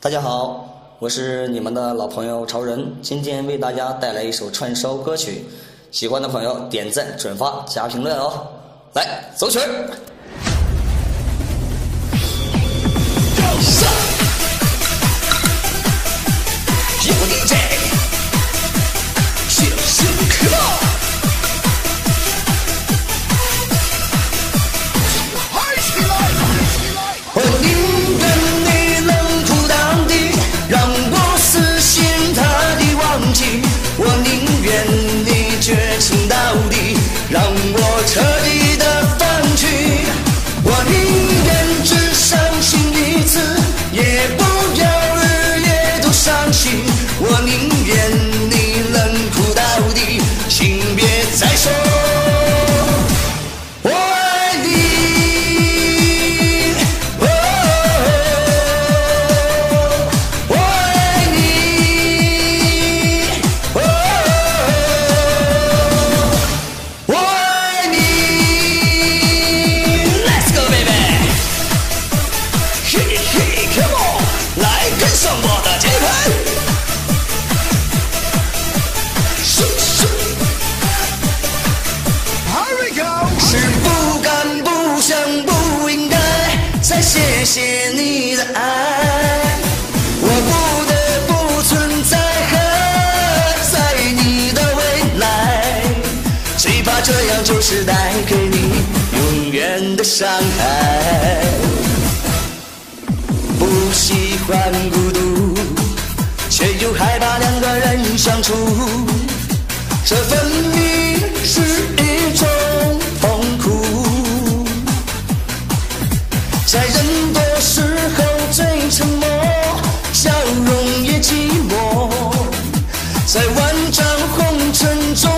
大家好，我是你们的老朋友超人，今天为大家带来一首串烧歌曲，喜欢的朋友点赞、转发、加评论哦。来，走曲。心。我宁愿的爱，我不得不存在和在你的未来，最怕这样就是带给你永远的伤害。不喜欢孤独，却又害怕两个人相处。这分明是一在万丈红尘中